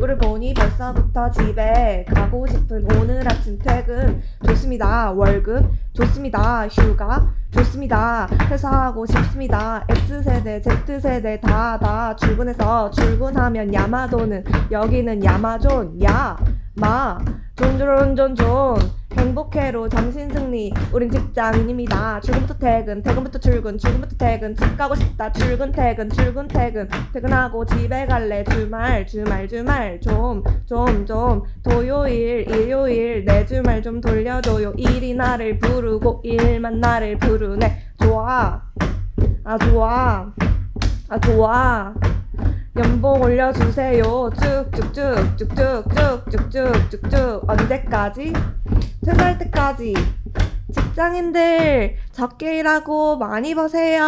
지금부터 집에 가고 싶은 오늘 아침 퇴근 좋습니다. 월급 좋습니다. 휴가 좋습니다. 퇴사하고 싶습니다. X세대, Z세대 다 다 출근해서 출근하면 야마도는 여기는 야마존 야마 존존존존 행복해로 정신승리. 우린 직장인입니다. 출근부터 퇴근 퇴근부터 출근 출근부터 퇴근. 집 가고 싶다. 출근 퇴근 출근 퇴근. 퇴근하고 집에 갈래. 주말 주말 주말. 좀 좀 좀. 토요일 일요일. 내 주말 좀 돌려줘요. 일이 나를 부르고 일만 나를 부르네. 좋아. 아 좋아. 아 좋아. 연봉 올려주세요. 쭉쭉쭉쭉쭉쭉쭉쭉쭉. 언제까지? 퇴사할 때까지. 직장인들 적게 일하고 많이 버세요